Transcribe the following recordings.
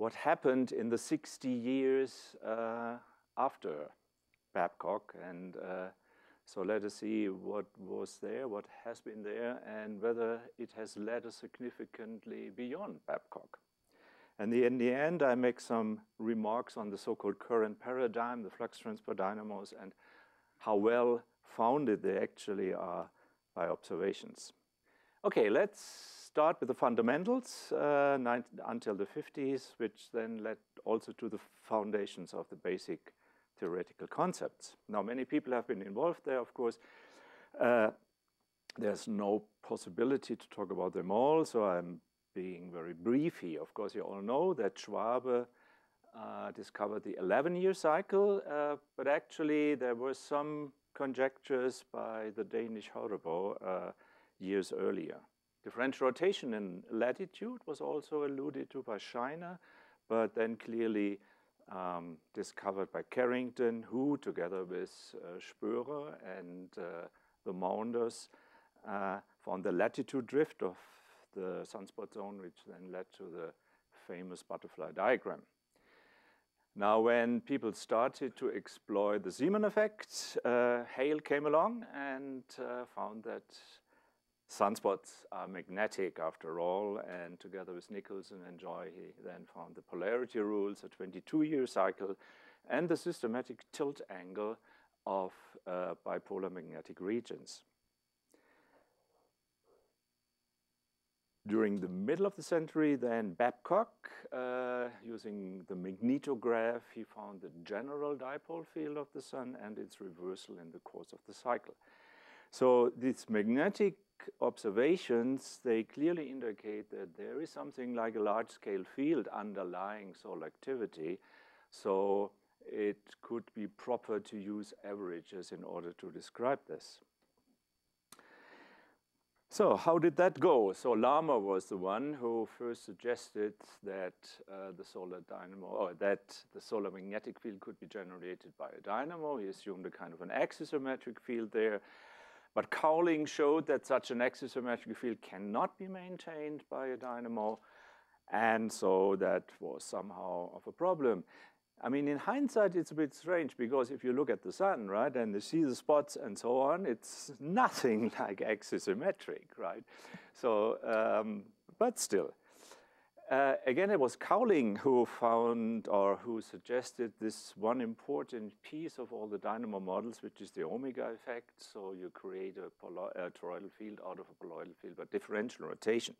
what happened in the 60 years uh, after Babcock. And uh, so let us see what was there, what has been there, and whether it has led us significantly beyond Babcock. And in the end, I make some remarks on the so-called current paradigm, the flux transfer dynamos, and how well founded they actually are by observations. Okay, let's start with the fundamentals uh, until the 50s, which then led also to the foundations of the basic theoretical concepts. Now, many people have been involved there, of course. Uh, there's no possibility to talk about them all, so I'm being very brief here. Of course, you all know that Schwabe uh, discovered the 11-year cycle, uh, but actually there were some conjectures by the Danish Horrebow uh, years earlier. Differential rotation in latitude was also alluded to by Scheiner, but then clearly um, discovered by Carrington, who, together with uh, Spörer and uh, the Maunders, uh, found the latitude drift of the sunspot zone, which then led to the famous butterfly diagram. Now, when people started to exploit the Zeeman effect, uh, Hale came along and uh, found that sunspots are magnetic after all, and together with Nicholson and Joy, he then found the polarity rules, a 22-year cycle, and the systematic tilt angle of uh, bipolar magnetic regions. During the middle of the century, then Babcock, uh, using the magnetograph, he found the general dipole field of the sun and its reversal in the course of the cycle. So this magnetic observations, they clearly indicate that there is something like a large-scale field underlying solar activity. So it could be proper to use averages in order to describe this. So how did that go? So Larmor was the one who first suggested that uh, the solar dynamo, or that the solar magnetic field could be generated by a dynamo. He assumed a kind of an axisymmetric field there. But Cowling showed that such an axisymmetric field cannot be maintained by a dynamo. And so that was somehow of a problem. I mean, in hindsight, it's a bit strange because if you look at the sun, right, and you see the spots and so on, it's nothing like axisymmetric, right? So, um, but still. Uh, again, it was Cowling who found or who suggested this one important piece of all the dynamo models, which is the omega effect. So you create a, a toroidal field out of a poloidal field by differential rotation.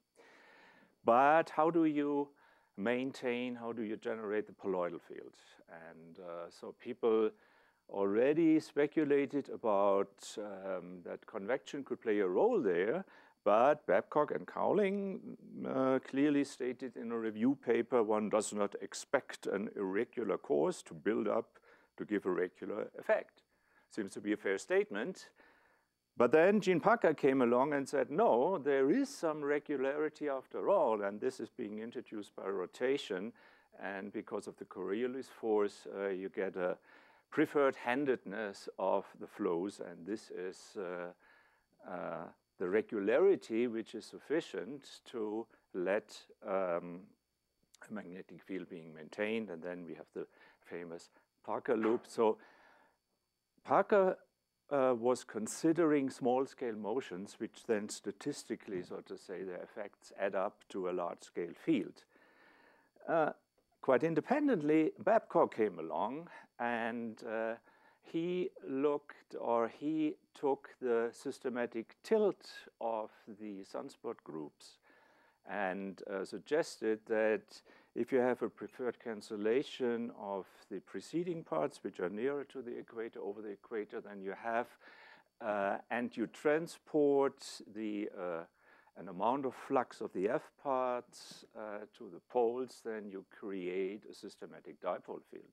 But how do you maintain, how do you generate the poloidal field? And uh, so people already speculated about um, that convection could play a role there, but Babcock and Cowling uh, clearly stated in a review paper one does not expect an irregular course to build up to give a regular effect. Seems to be a fair statement. But then Gene Parker came along and said, no, there is some regularity after all, and this is being introduced by rotation. And because of the Coriolis force, uh, you get a preferred handedness of the flows, and this is uh, uh, the regularity which is sufficient to let um, a magnetic field being maintained. And then we have the famous Parker loop. So Parker uh, was considering small-scale motions, which then statistically, so to say, their effects add up to a large-scale field. Uh, quite independently, Babcock came along and uh, he looked or he took the systematic tilt of the sunspot groups and uh, suggested that if you have a preferred cancellation of the preceding parts, which are nearer to the equator, over the equator, then you have, uh, and you transport the uh, an amount of flux of the F parts uh, to the poles, then you create a systematic dipole field.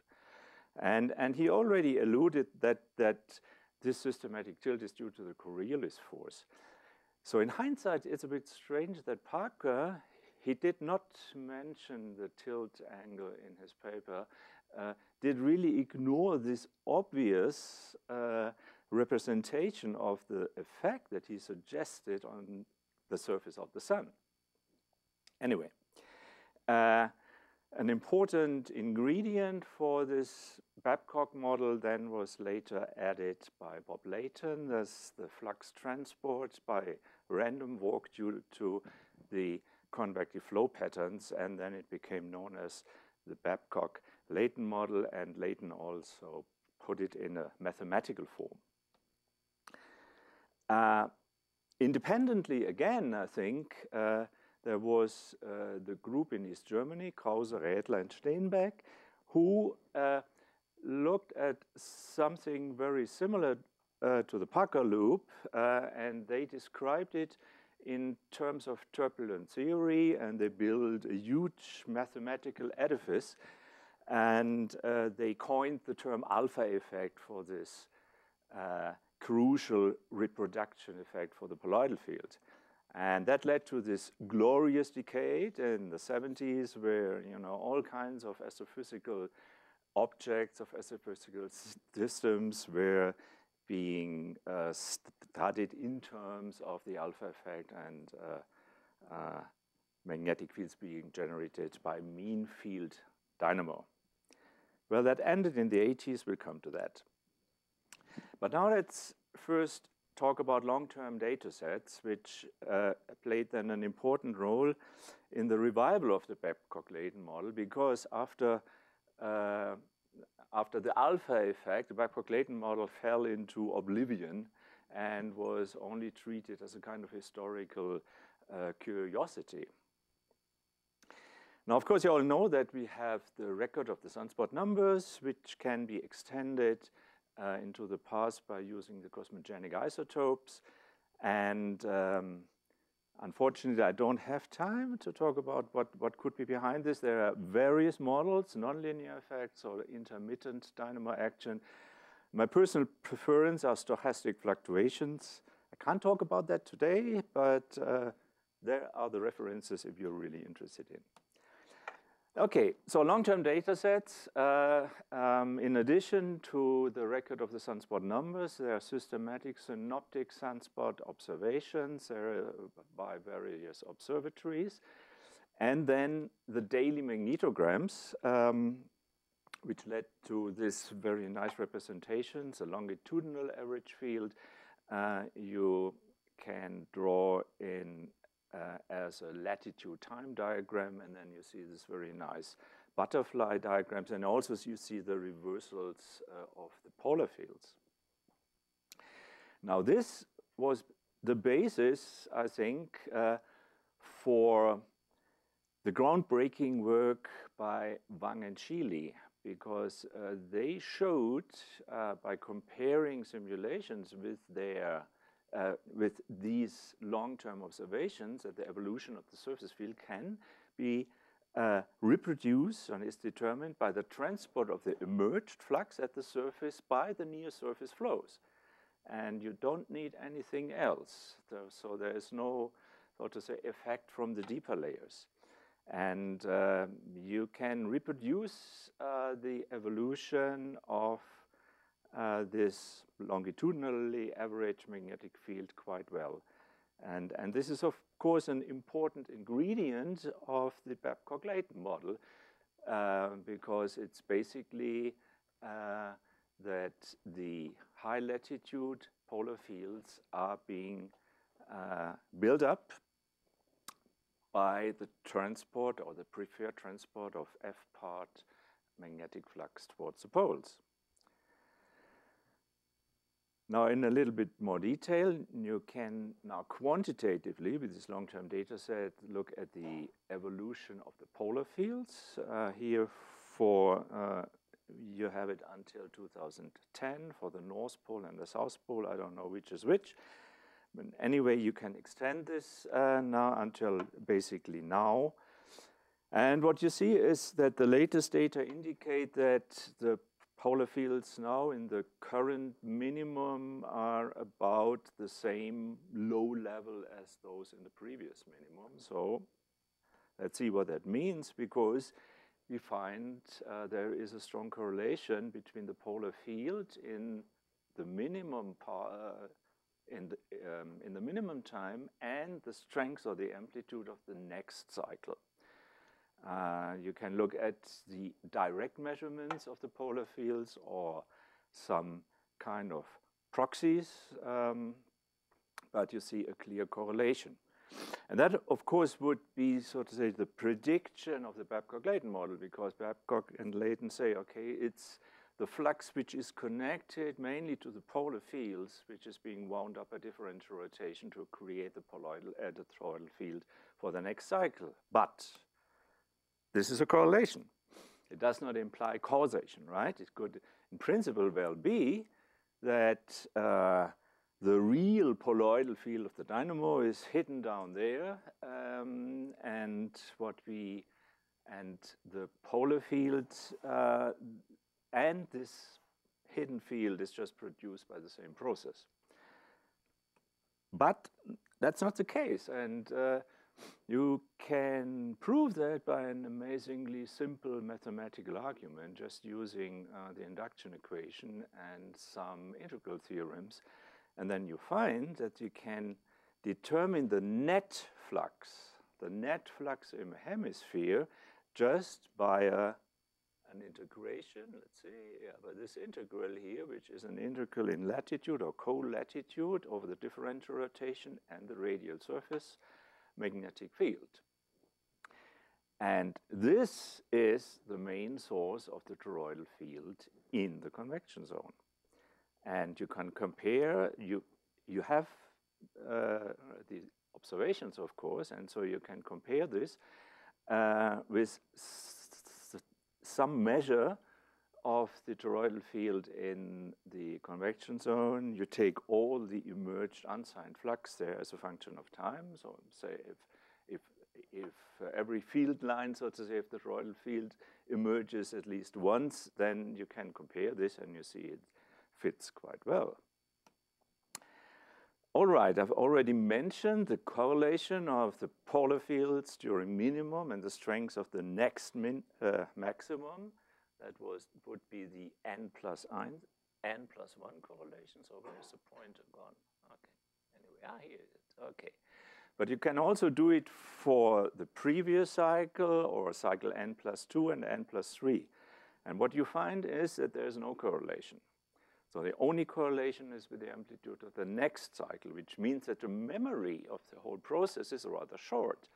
And, and he already alluded that, that this systematic tilt is due to the Coriolis force. So in hindsight, it's a bit strange that Parker, he did not mention the tilt angle in his paper, uh, did really ignore this obvious uh, representation of the effect that he suggested on the surface of the sun. Anyway, uh, An important ingredient for this Babcock model then was later added by Bob Leighton. That's the flux transport by random walk due to the convective flow patterns, and then it became known as the Babcock-Leighton model, and Leighton also put it in a mathematical form. Uh, independently, again, I think, uh, there was uh, the group in East Germany, Krause, Rädler, and Steenbeck, who uh, looked at something very similar uh, to the Parker loop, uh, and they described it in terms of turbulent theory, and they built a huge mathematical edifice, and uh, they coined the term alpha effect for this uh, crucial reproduction effect for the poloidal field. And that led to this glorious decade in the 70s where, you know, all kinds of astrophysical objects of astrophysical systems were being uh, studied in terms of the alpha effect and uh, uh, magnetic fields being generated by mean field dynamo. Well, that ended in the 80s. We'll come to that. But now let's first talk about long-term data sets, which uh, played then an important role in the revival of the Babcock-Leighton model, because after uh, after the alpha effect, the Babcock-Leighton model fell into oblivion and was only treated as a kind of historical uh, curiosity. Now, of course, you all know that we have the record of the sunspot numbers, which can be extended uh, into the past by using the cosmogenic isotopes. And um, unfortunately, I don't have time to talk about what, what could be behind this. There are various models, nonlinear effects or intermittent dynamo action. My personal preference are stochastic fluctuations. I can't talk about that today, but uh, there are the references if you're really interested in. Okay, so long-term data sets. Uh, um, in addition to the record of the sunspot numbers, there are systematic synoptic sunspot observations by various observatories. And then the daily magnetograms, um, which led to this very nice representations, a longitudinal average field. Uh, you can draw in uh, as a latitude time diagram, and then you see this very nice butterfly diagrams, and also you see the reversals uh, of the polar fields. Now this was the basis, I think, uh, for the groundbreaking work by Wang and Sheeley, because uh, they showed uh, by comparing simulations with their uh, with these long-term observations that the evolution of the surface field can be uh, reproduced and is determined by the transport of the emerged flux at the surface by the near surface flows. And you don't need anything else. So there is no, so to say, effect from the deeper layers. And uh, you can reproduce uh, the evolution of uh, this longitudinally average magnetic field quite well. And, and this is, of course, an important ingredient of the Babcock-Leighton model uh, because it's basically uh, that the high latitude polar fields are being uh, built up by the transport or the preferred transport of F-part magnetic flux towards the poles. Now, in a little bit more detail, you can now quantitatively, with this long-term data set, look at the evolution of the polar fields. Uh, here for, uh, you have it until 2010 for the North Pole and the South Pole. I don't know which is which. But anyway, you can extend this uh, now until basically now. And what you see is that the latest data indicate that the polar fields now in the current minimum are about the same low level as those in the previous minimum. So let's see what that means because we find uh, there is a strong correlation between the polar field in the minimum uh, in the, um, in the minimum time and the strength or the amplitude of the next cycle. Uh, you can look at the direct measurements of the polar fields or some kind of proxies, um, but you see a clear correlation. And that, of course, would be, so to say, the prediction of the Babcock-Leighton model, because Babcock and Leighton say, okay, it's the flux which is connected mainly to the polar fields, which is being wound up by differential rotation to create the poloidal uh, the toroidal field for the next cycle. But this is a correlation. It does not imply causation, right? It could, in principle, well be that uh, the real poloidal field of the dynamo is hidden down there, um, and what we and the polar field uh, and this hidden field is just produced by the same process. But that's not the case, and uh, you can prove that by an amazingly simple mathematical argument, just using uh, the induction equation and some integral theorems. And then you find that you can determine the net flux, the net flux in a hemisphere, just by a, an integration. Let's see, yeah, by this integral here, which is an integral in latitude or co-latitude over the differential rotation and the radial surface magnetic field. And this is the main source of the toroidal field in the convection zone. And you can compare, you, you have uh, the observations, of course, and so you can compare this uh, with some measure of the toroidal field in the convection zone. You take all the emerged unsigned flux there as a function of time. So say if, if, if uh, every field line, so to say, if the toroidal field emerges at least once, then you can compare this and you see it fits quite well. All right, I've already mentioned the correlation of the polar fields during minimum and the strength of the next min, uh, maximum. That was would be the n plus n plus 1 correlation. So where's the pointer gone? Okay. Anyway, ah, here it is. Okay. But you can also do it for the previous cycle or cycle n plus 2 and n plus 3. And what you find is that there's no correlation. So the only correlation is with the amplitude of the next cycle, which means that the memory of the whole process is rather short.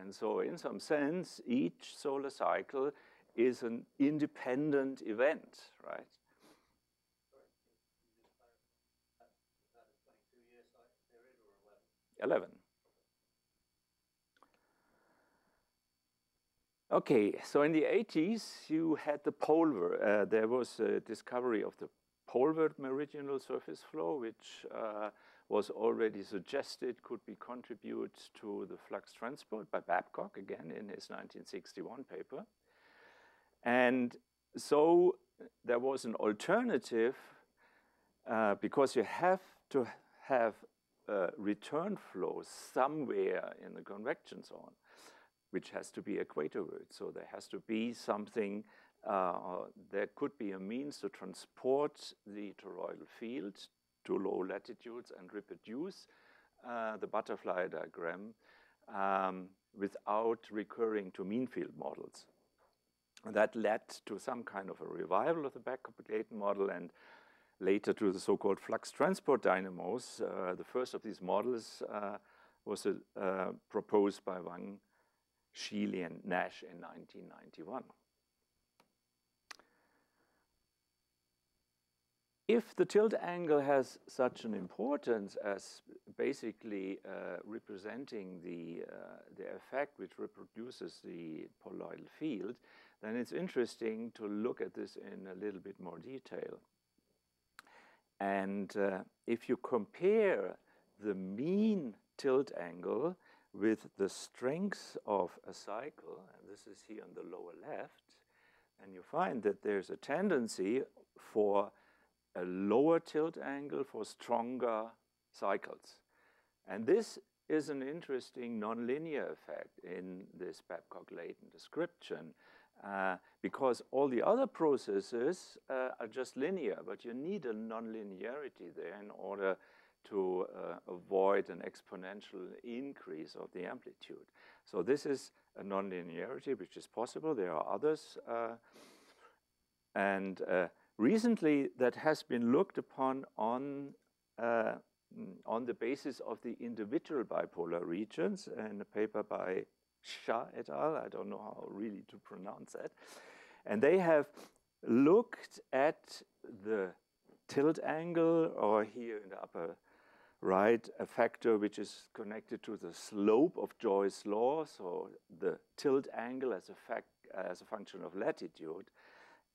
And so in some sense, each solar cycle is an independent event, right? 11. Okay, so in the 80s, you had the poleward. Uh, there was a discovery of the poleward meridional surface flow, which uh, was already suggested could be contributed to the flux transport by Babcock, again, in his 1961 paper. And so there was an alternative uh, because you have to have a return flow somewhere in the convection zone, which has to be equatorward. So there has to be something, uh, there could be a means to transport the toroidal field to low latitudes and reproduce uh, the butterfly diagram um, without recurring to mean field models that led to some kind of a revival of the Babcock-Leighton model and later to the so-called flux transport dynamos. Uh, the first of these models uh, was uh, proposed by Wang, Sheeley, and Nash in 1991. If the tilt angle has such an importance as basically uh, representing the, uh, the effect which reproduces the poloidal field, then it's interesting to look at this in a little bit more detail. And uh, if you compare the mean tilt angle with the strength of a cycle, and this is here on the lower left, and you find that there's a tendency for a lower tilt angle for stronger cycles. And this is an interesting nonlinear effect in this Babcock-Leighton description uh, because all the other processes uh, are just linear, but you need a nonlinearity there in order to uh, avoid an exponential increase of the amplitude. So this is a nonlinearity, which is possible. There are others. Uh, and uh, recently, that has been looked upon on, on the basis of the individual bipolar regions in a paper by Shah et al. I don't know how really to pronounce that. And they have looked at the tilt angle, or here in the upper right, a factor which is connected to the slope of Joy's law, so the tilt angle as a, fact, as a function of latitude,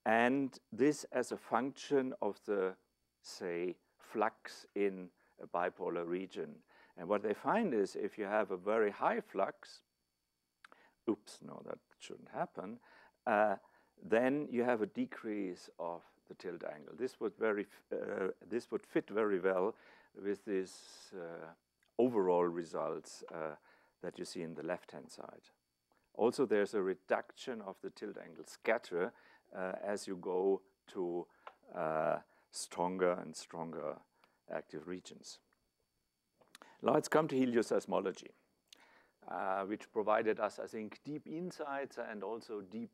and this as a function of the, say, flux in a bipolar region. And what they find is if you have a very high flux, oops, no, that shouldn't happen, uh, then you have a decrease of the tilt angle. This would, very, uh, this would fit very well with these uh, overall results uh, that you see in the left-hand side. Also, there's a reduction of the tilt angle scatter uh, as you go to uh, stronger and stronger active regions. Now let's come to helioseismology, uh, which provided us, I think, deep insights and also deep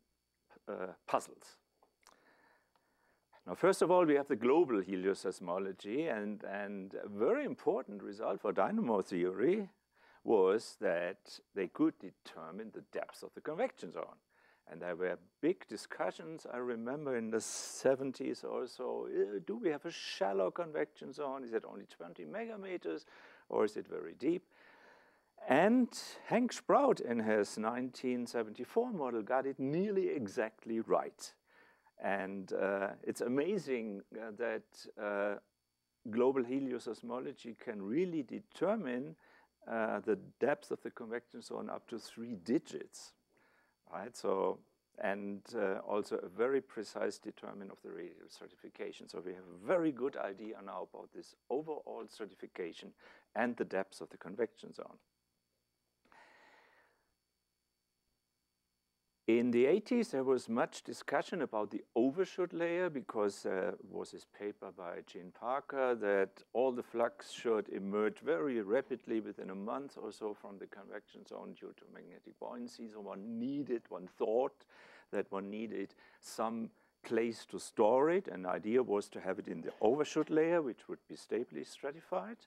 uh, puzzles. Now, first of all, we have the global helioseismology, and, and a very important result for dynamo theory was that they could determine the depth of the convection zone. And there were big discussions, I remember in the 70s or so, uh, do we have a shallow convection zone? Is it only 20 megameters or is it very deep? And Henk Spruit in his 1974 model got it nearly exactly right. And uh, it's amazing uh, that uh, global helioseismology can really determine uh, the depth of the convection zone up to three digits, right? So, and uh, also a very precise determination of the radial stratification. So we have a very good idea now about this overall stratification and the depth of the convection zone. In the 80s, there was much discussion about the overshoot layer because there uh, was this paper by Gene Parker that all the flux should emerge very rapidly within a month or so from the convection zone due to magnetic buoyancy. So one needed, one thought that one needed some place to store it. And the idea was to have it in the overshoot layer, which would be stably stratified.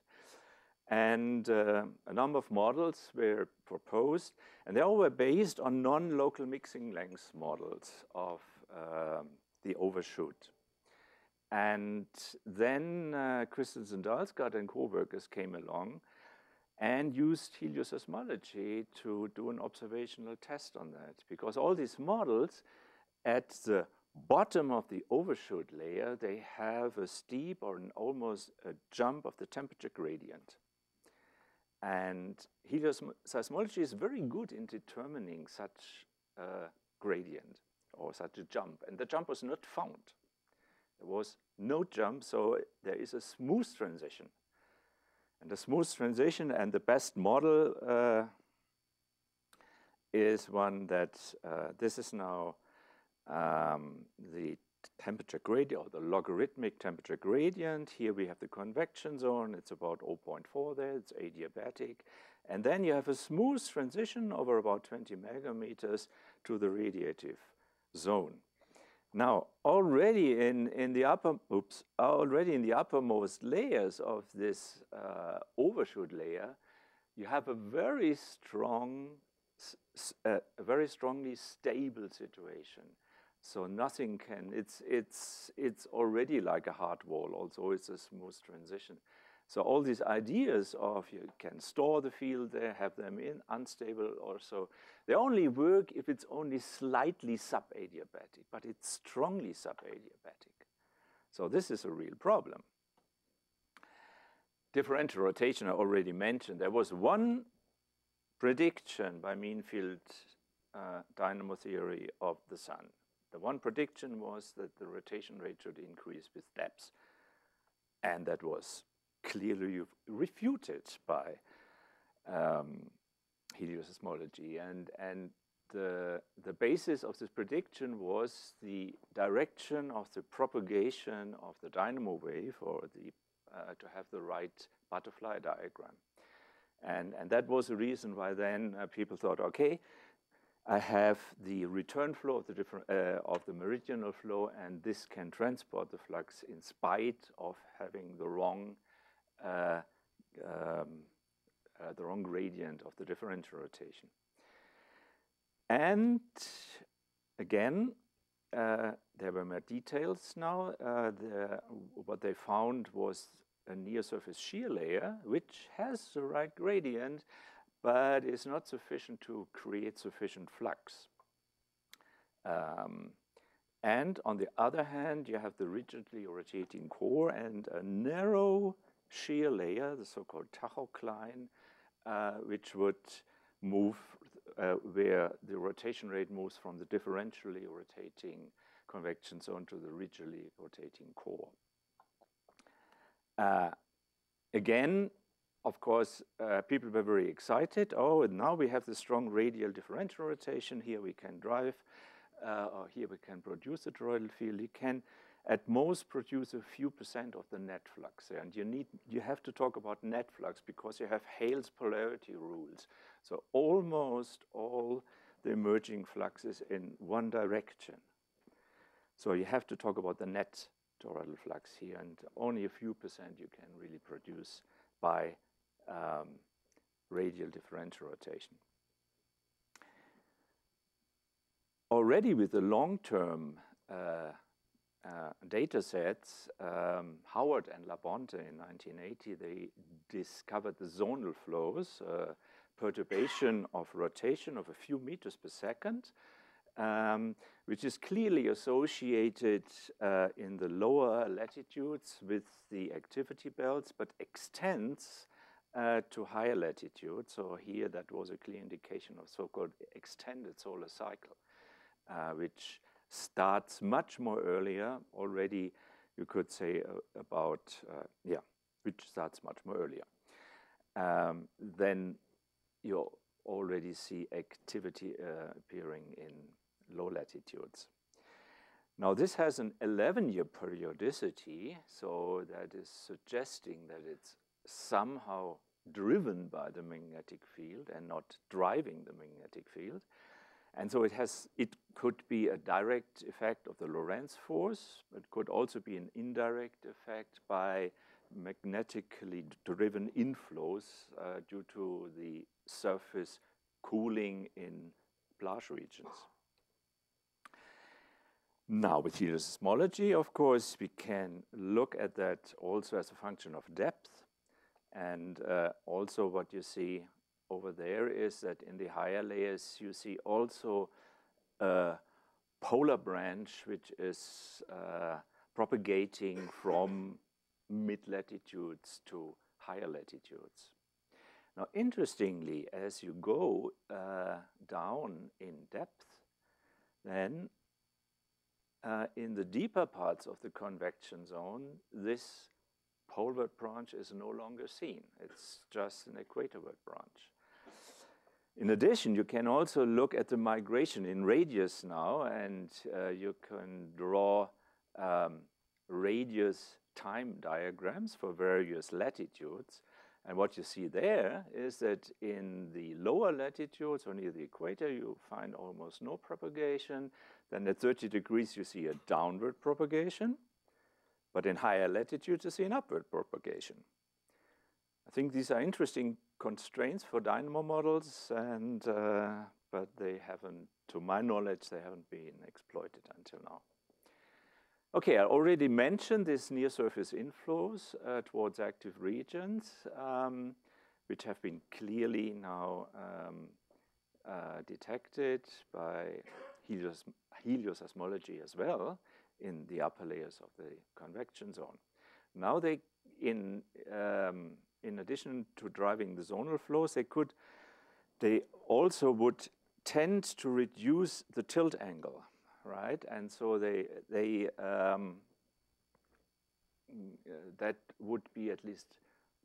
And uh, a number of models were proposed, and they all were based on non-local mixing length models of uh, the overshoot. And then uh, Christensen Dalsgaard and co-workers came along and used helioseismology to do an observational test on that. Because all these models at the bottom of the overshoot layer, they have a steep or an almost a jump of the temperature gradient. And helioseismology is very good in determining such a gradient or such a jump. And the jump was not found. There was no jump, so there is a smooth transition. And the smooth transition and the best model uh, is one that uh, this is now um, the temperature gradient or the logarithmic temperature gradient. Here we have the convection zone. It's about 0.4 there. It's adiabatic. And then you have a smooth transition over about 20 megameters to the radiative zone. Now, already in, in the upper, oops, already in the uppermost layers of this uh, overshoot layer, you have a very strong, uh, a very strongly stable situation. So nothing can, it's, it's, it's already like a hard wall, although it's a smooth transition. So all these ideas of you can store the field there, have them in unstable or so, they only work if it's only slightly subadiabatic, but it's strongly subadiabatic. So this is a real problem. Differential rotation I already mentioned. There was one prediction by mean field uh, dynamo theory of the sun. The one prediction was that the rotation rate should increase with depth. And that was clearly refuted by um. And, and the, the basis of this prediction was the direction of the propagation of the dynamo wave or the, uh, to have the right butterfly diagram. And, and that was the reason why then uh, people thought, okay, I have the return flow of the different uh, of the meridional flow, and this can transport the flux in spite of having the wrong uh, um, uh, the wrong gradient of the differential rotation. And again, uh, there were more details now. Uh, the, what they found was a near surface shear layer, which has the right gradient, but it's not sufficient to create sufficient flux. Um, and on the other hand, you have the rigidly rotating core and a narrow shear layer, the so-called tachocline, uh, which would move uh, where the rotation rate moves from the differentially rotating convection zone to the rigidly rotating core. Uh, again, of course, uh, people were very excited. Oh, and now we have the strong radial differential rotation. Here we can drive, uh, or here we can produce a toroidal field. You can at most produce a few percent of the net flux And you need you have to talk about net flux because you have Hale's polarity rules. So almost all the emerging fluxes in one direction. So you have to talk about the net toroidal flux here, and only a few percent you can really produce by um, radial differential rotation. Already with the long-term uh, uh, data sets, um, Howard and LaBonte in 1980, they discovered the zonal flows, uh, perturbation of rotation of a few meters per second, um, which is clearly associated uh, in the lower latitudes with the activity belts, but extends uh, to higher latitudes. So here that was a clear indication of so-called extended solar cycle, uh, which starts much more earlier. Already you could say uh, about uh, yeah which starts much more earlier. Um, then you already see activity uh, appearing in low latitudes. Now this has an 11 year periodicity so that is suggesting that it's somehow driven by the magnetic field and not driving the magnetic field and so it has, it could be a direct effect of the Lorentz force. but could also be an indirect effect by magnetically driven inflows uh, due to the surface cooling in plage regions. Now, with helioseismology, of course, we can look at that also as a function of depth. And uh, also what you see over there is that in the higher layers you see also a polar branch which is uh, propagating from mid latitudes to higher latitudes. Now, interestingly, as you go uh, down in depth, then uh, in the deeper parts of the convection zone, this poleward branch is no longer seen. It's just an equatorward branch. In addition, you can also look at the migration in radius now, and uh, you can draw um, radius time diagrams for various latitudes. And what you see there is that in the lower latitudes or near the equator, you find almost no propagation. Then at 30 degrees, you see a downward propagation. But in higher latitudes, you see an upward propagation. I think these are interesting constraints for dynamo models, and uh, but they haven't, to my knowledge, they haven't been exploited until now. Okay, I already mentioned these near-surface inflows uh, towards active regions, um, which have been clearly now um, uh, detected by helios as well in the upper layers of the convection zone. Now they, in um, in addition to driving the zonal flows, they could, they also would tend to reduce the tilt angle, right? And so they, they, um, that would be at least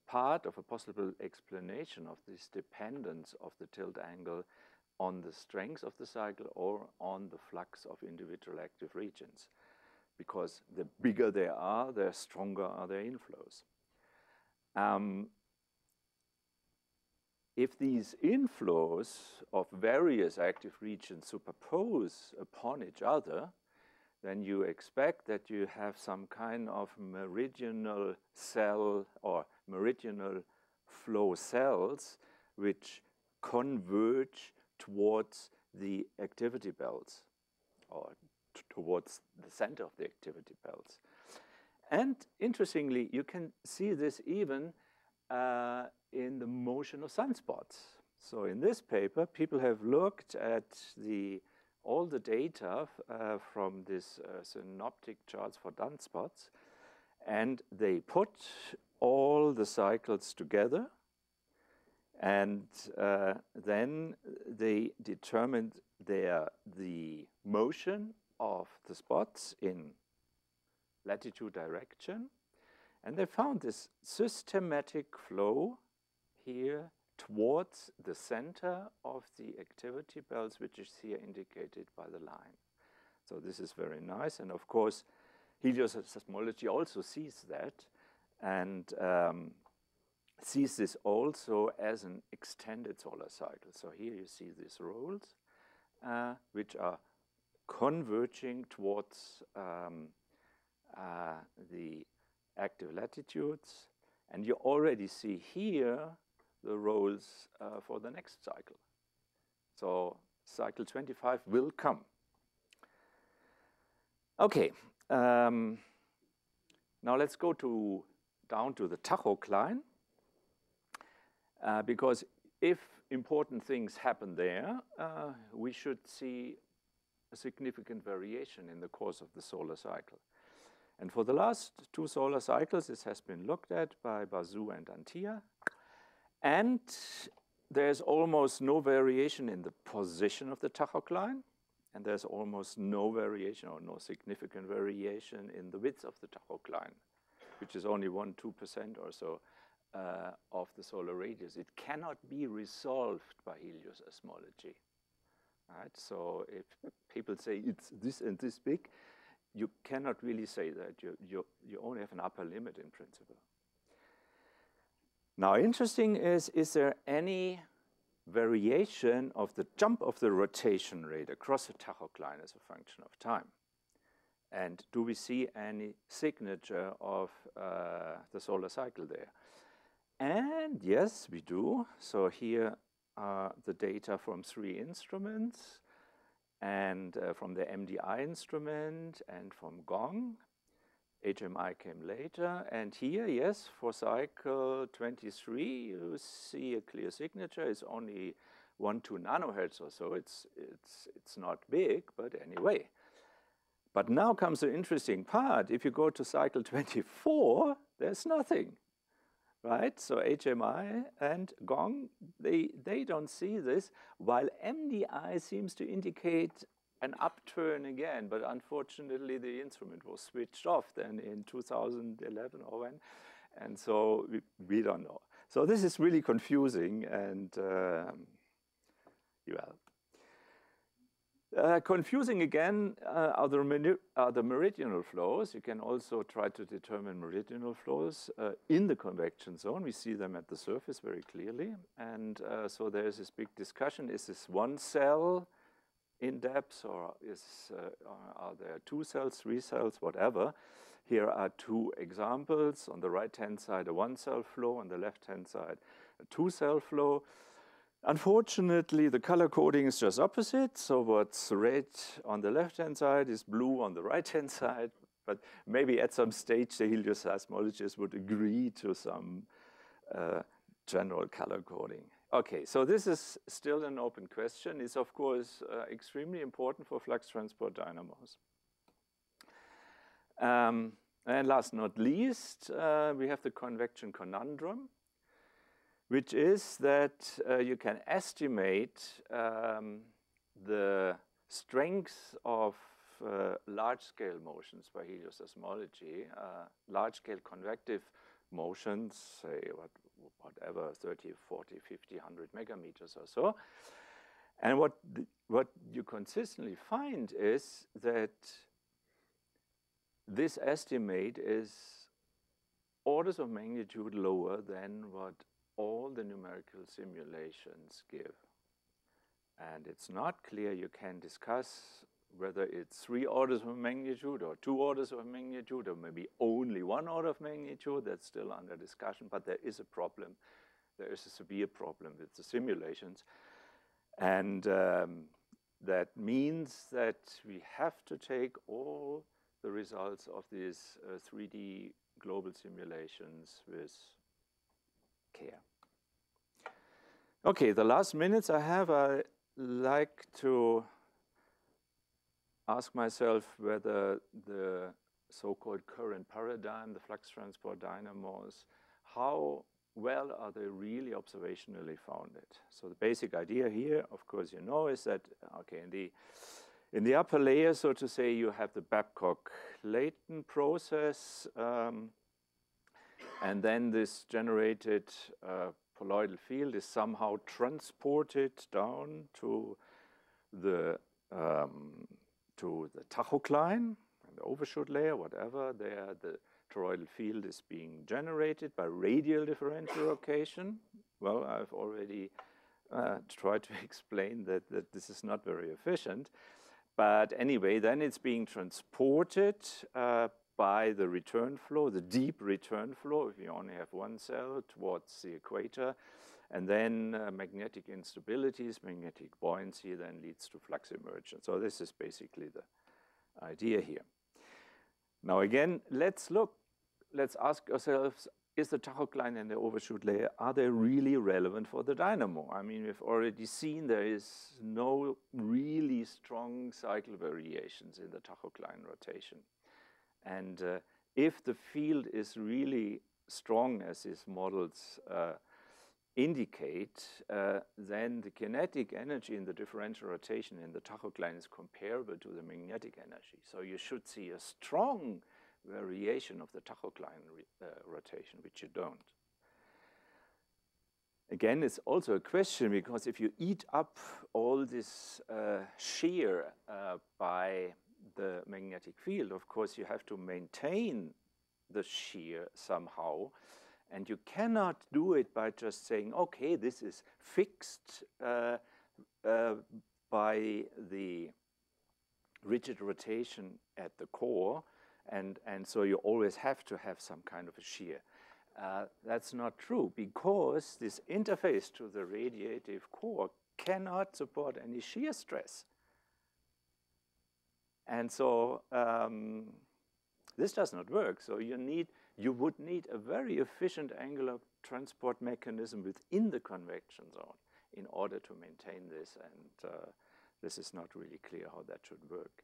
part of a possible explanation of this dependence of the tilt angle on the strength of the cycle or on the flux of individual active regions. Because the bigger they are, the stronger are their inflows. Um, if these inflows of various active regions superpose upon each other, then you expect that you have some kind of meridional cell or meridional flow cells which converge towards the activity belts or towards the center of the activity belts. And interestingly, you can see this even uh, in the motion of sunspots. So in this paper, people have looked at the all the data uh, from this uh, synoptic charts for sunspots, and they put all the cycles together, and uh, then they determined their the motion of the spots in latitude direction, and they found this systematic flow here towards the center of the activity belts, which is here indicated by the line. So this is very nice. And of course, helioseismology also sees that and um, sees this also as an extended solar cycle. So here you see these rolls, uh, which are converging towards um, uh, the active latitudes. And you already see here the rolls uh, for the next cycle. So cycle 25 will come. Okay, um, now let's go to down to the tachocline, uh, because if important things happen there, uh, we should see a significant variation in the course of the solar cycle. And for the last two solar cycles, this has been looked at by Basu and Antia. And there's almost no variation in the position of the tachocline, and there's almost no variation or no significant variation in the width of the tachocline, which is only 1 2% or so uh, of the solar radius. It cannot be resolved by helioseismology. Right? So if people say it's this and this big, you cannot really say that. You, you, you only have an upper limit in principle. Now, interesting is, is there any variation of the jump of the rotation rate across the tachocline as a function of time? And do we see any signature of uh, the solar cycle there? And yes, we do. So here are the data from three instruments and uh, from the MDI instrument and from GONG. HMI came later. And here, yes, for cycle 23, you see a clear signature. It's only 1, 2 nanohertz or so. It's, it's, it's not big, but anyway. But now comes the interesting part. If you go to cycle 24, there's nothing, right? So HMI and GONG, they, they don't see this, while MDI seems to indicate an upturn again, but unfortunately the instrument was switched off then in 2011 or when, and so we, we don't know. So this is really confusing and um, well, uh, confusing again uh, are, the are, the meridional flows. You can also try to determine meridional flows uh, in the convection zone. We see them at the surface very clearly. And uh, so there's this big discussion. Is this one cell in depth or is, uh, are there two cells, three cells, whatever. Here are two examples. On the right-hand side, a one-cell flow. On the left-hand side, a two-cell flow. Unfortunately, the color coding is just opposite. So what's red on the left-hand side is blue on the right-hand side. But maybe at some stage, the helioseismologists would agree to some uh, general color coding. Okay, so this is still an open question. It's of course uh, extremely important for flux transport dynamos. Um, and last not least, uh, we have the convection conundrum, which is that uh, you can estimate um, the strength of uh, large-scale motions by helioseismology, uh, large-scale convective motions, say what whatever, 30, 40, 50, 100 megameters or so. And what, the, what you consistently find is that this estimate is orders of magnitude lower than what all the numerical simulations give. And it's not clear, you can discuss whether it's three orders of magnitude or two orders of magnitude or maybe only one order of magnitude, that's still under discussion, but there is a problem. There is a severe problem with the simulations. And um, that means that we have to take all the results of these uh, 3D global simulations with care. Okay, the last minutes I have, I like to ask myself whether the so-called current paradigm, the flux transport dynamos, how well are they really observationally founded? So the basic idea here, of course, you know, is that, okay, in the, in the upper layer, so to say, you have the Babcock-Leighton process, um, and then this generated uh, poloidal field is somehow transported down to the um, to the tachocline, the overshoot layer, whatever. There, the toroidal field is being generated by radial differential rotation. Well, I've already uh, tried to explain that, that this is not very efficient. But anyway, then it's being transported uh, by the return flow, the deep return flow, if you only have one cell, towards the equator. And then uh, magnetic instabilities, magnetic buoyancy then leads to flux emergence. So this is basically the idea here. Now again, let's look, let's ask ourselves, is the tachocline and the overshoot layer, are they really relevant for the dynamo? I mean, we've already seen there is no really strong cycle variations in the tachocline rotation. And uh, if the field is really strong as these models uh, indicate, uh, then the kinetic energy in the differential rotation in the tachocline is comparable to the magnetic energy. So you should see a strong variation of the tachocline uh, rotation, which you don't. Again, it's also a question because if you eat up all this uh, shear uh, by the magnetic field, of course, you have to maintain the shear somehow. And you cannot do it by just saying, okay, this is fixed uh, uh, by the rigid rotation at the core. And, and so you always have to have some kind of a shear. Uh, that's not true because this interface to the radiative core cannot support any shear stress. And so um, this does not work. So you need you would need a very efficient angular transport mechanism within the convection zone in order to maintain this, and uh, this is not really clear how that should work.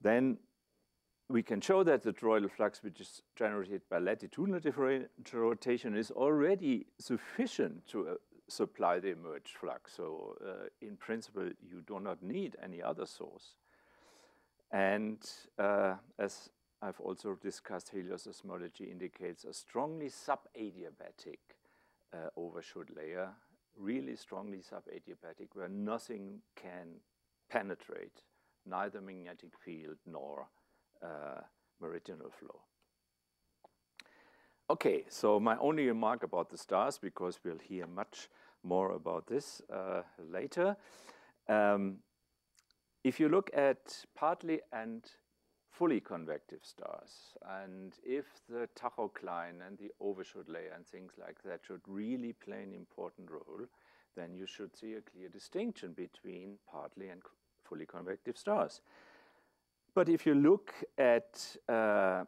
Then we can show that the toroidal flux, which is generated by latitudinal differential rotation, is already sufficient to uh, supply the emerged flux. So uh, in principle, you do not need any other source. And uh, as I've also discussed helioseismology indicates a strongly subadiabatic uh, overshoot layer, really strongly subadiabatic, where nothing can penetrate, neither magnetic field nor uh, meridional flow. Okay, so my only remark about the stars, because we'll hear much more about this later. Um, if you look at partly and fully convective stars. And if the tachocline and the overshoot layer and things like that should really play an important role, then you should see a clear distinction between partly and fully convective stars. But if you look at uh,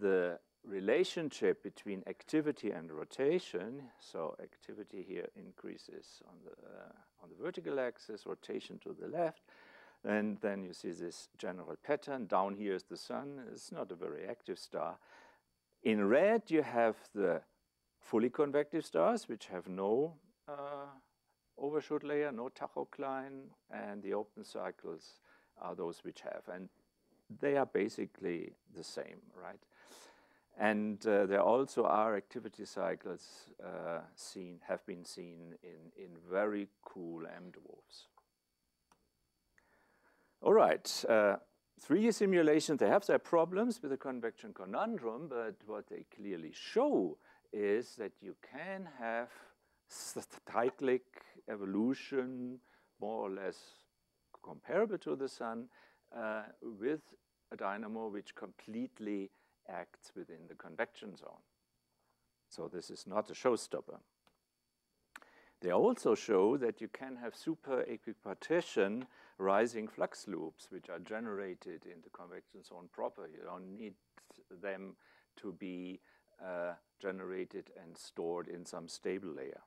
the relationship between activity and rotation, so activity here increases on the, uh, on the vertical axis, rotation to the left, and then you see this general pattern. Down here is the sun. It's not a very active star. In red, you have the fully convective stars, which have no uh, overshoot layer, no tachocline, and the open cycles are those which have. And they are basically the same, right? And uh, there also are activity cycles uh, seen, have been seen in, in very cool M dwarfs. All right, uh, 3D simulations, they have their problems with the convection conundrum, but what they clearly show is that you can have cyclic evolution more or less comparable to the sun uh, with a dynamo which completely acts within the convection zone. So this is not a showstopper. They also show that you can have super equipartition rising flux loops which are generated in the convection zone proper. You don't need them to be uh, generated and stored in some stable layer.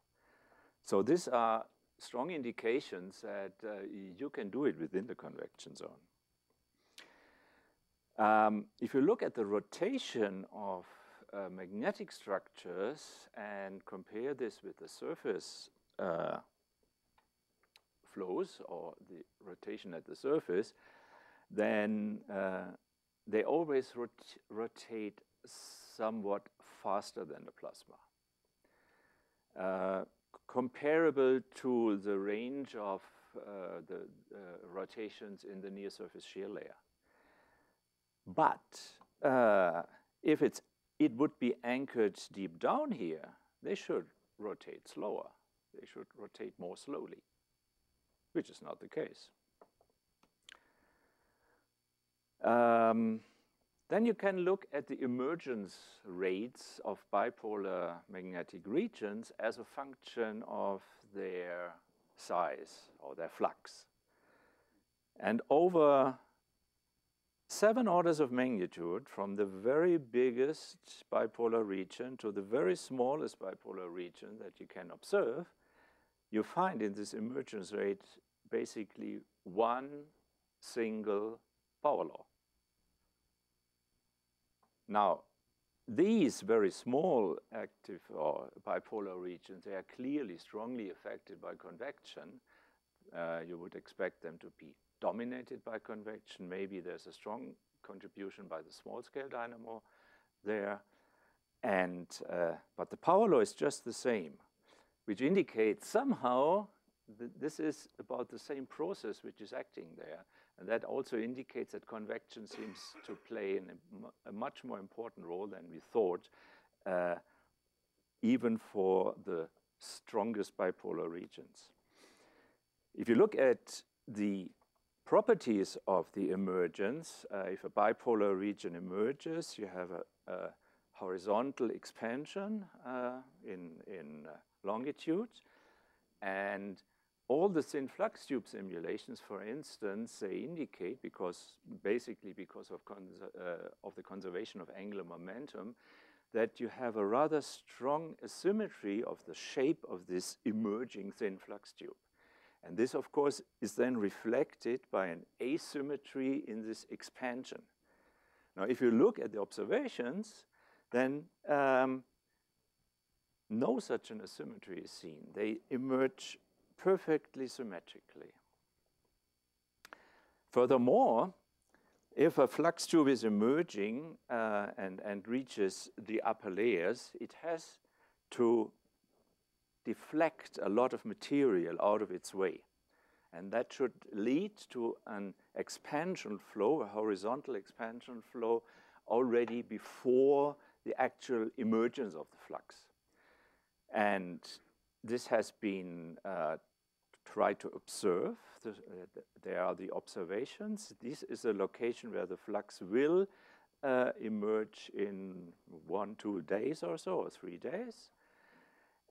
So these are strong indications that uh, you can do it within the convection zone. Um, if you look at the rotation of uh, magnetic structures and compare this with the surface uh, flows or the rotation at the surface, then uh, they always rot rotate somewhat faster than the plasma. Uh, comparable to the range of uh, the uh, rotations in the near surface shear layer. But uh, if it's, it would be anchored deep down here, they should rotate slower. They should rotate more slowly, which is not the case. Um, then you can look at the emergence rates of bipolar magnetic regions as a function of their size or their flux. And over seven orders of magnitude from the very biggest bipolar region to the very smallest bipolar region that you can observe, you find in this emergence rate basically one single power law. Now, these very small active or bipolar regions, they are clearly strongly affected by convection. Uh, you would expect them to be dominated by convection. Maybe there's a strong contribution by the small scale dynamo there. And, uh, but the power law is just the same, which indicates somehow that this is about the same process which is acting there. And that also indicates that convection seems to play a much more important role than we thought, uh, even for the strongest bipolar regions. If you look at the properties of the emergence, uh, if a bipolar region emerges, you have a, a horizontal expansion uh, in, in uh, longitude, and all the thin flux tube simulations, for instance, they indicate, because basically because of, uh, of the conservation of angular momentum, that you have a rather strong asymmetry of the shape of this emerging thin flux tube. And this, of course, is then reflected by an asymmetry in this expansion. Now, if you look at the observations, then um, no such an asymmetry is seen. They emerge perfectly symmetrically. Furthermore, if a flux tube is emerging uh, and, and reaches the upper layers, it has to deflect a lot of material out of its way. And that should lead to an expansion flow, a horizontal expansion flow, already before the actual emergence of the flux. And this has been uh, tried to observe. The, uh, there are the observations. This is a location where the flux will uh, emerge in one, two days or so, or three days.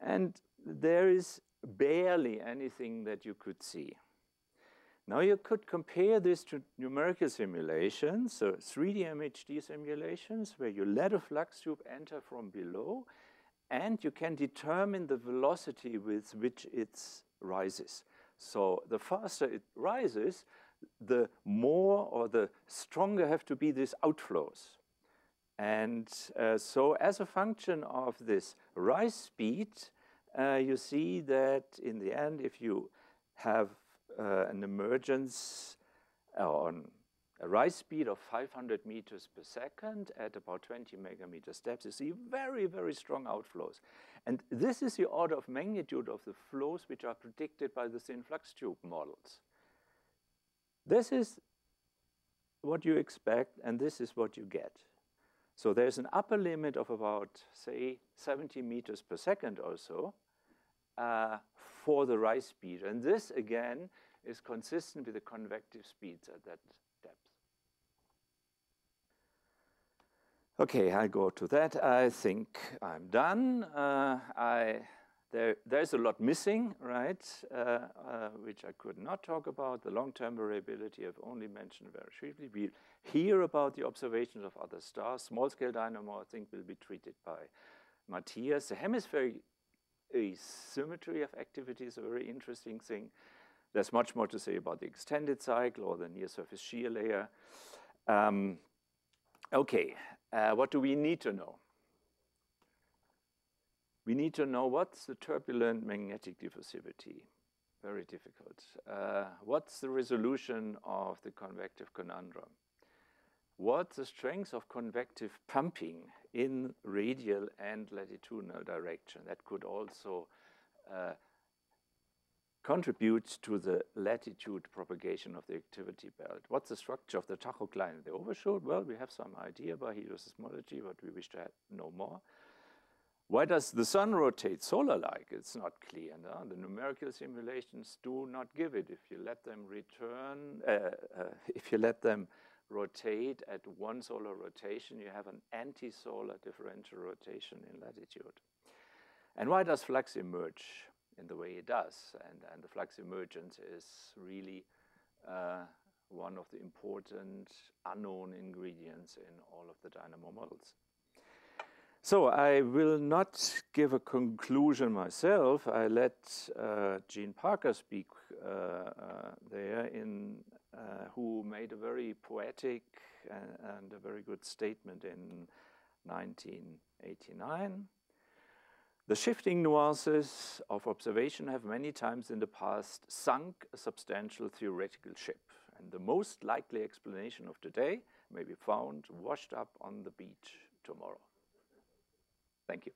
And there is barely anything that you could see. Now you could compare this to numerical simulations, so 3D MHD simulations, where you let a flux tube enter from below, and you can determine the velocity with which it rises. So the faster it rises, the more or the stronger have to be these outflows. And uh, so as a function of this rise speed, uh, you see that in the end, if you have uh, an emergence on a rise speed of 500 meters per second at about 20 megameter steps, you see very, very strong outflows. And this is the order of magnitude of the flows which are predicted by the thin flux tube models. This is what you expect, and this is what you get. So there's an upper limit of about, say, 70 meters per second or so uh, for the rise speed. And this, again, is consistent with the convective speeds at that depth. Okay, I go to that. I think I'm done. Uh, I, there, there's a lot missing, right, uh, uh, which I could not talk about. The long-term variability I've only mentioned very briefly. We'll hear about the observations of other stars. Small-scale dynamo, I think, will be treated by Matthias. The hemispheric asymmetry of activity is a very interesting thing. There's much more to say about the extended cycle or the near surface shear layer. Um, okay, uh, what do we need to know? We need to know what's the turbulent magnetic diffusivity. Very difficult. Uh, what's the resolution of the convective conundrum? What's the strength of convective pumping in radial and latitudinal direction? That could also uh, contribute to the latitude propagation of the activity belt. What's the structure of the tachocline the overshoot? Well, we have some idea by helioseismology, but we wish to know more. Why does the sun rotate solar-like? It's not clear. No? The numerical simulations do not give it. If you let them return, uh, uh, if you let them rotate at one solar rotation, you have an anti-solar differential rotation in latitude. And why does flux emerge in the way it does? And, and the flux emergence is really uh, one of the important unknown ingredients in all of the dynamo models. So I will not give a conclusion myself. I let uh, Gene Parker speak uh, uh, there, in, uh, who made a very poetic and, and, a very good statement in 1989. The shifting nuances of observation have many times in the past sunk a substantial theoretical ship, and the most likely explanation of today may be found washed up on the beach tomorrow. Thank you.